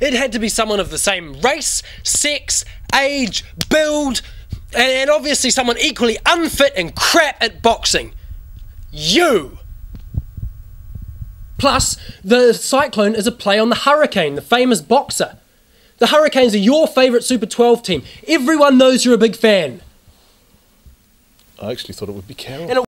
It had to be someone of the same race, sex, age, build, and, obviously someone equally unfit and crap at boxing. You! Plus, the Cyclone is a play on the Hurricane, the famous boxer. The Hurricanes are your favourite Super 12 team. Everyone knows you're a big fan. I actually thought it would be Carol.